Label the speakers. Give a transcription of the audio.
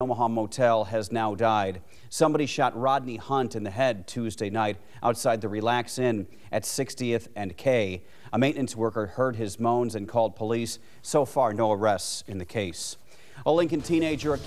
Speaker 1: Omaha motel has now died. Somebody shot Rodney Hunt in the head Tuesday night outside the Relax Inn at 60th and K. A maintenance worker heard his moans and called police. So far, no arrests in the case. A Lincoln teenager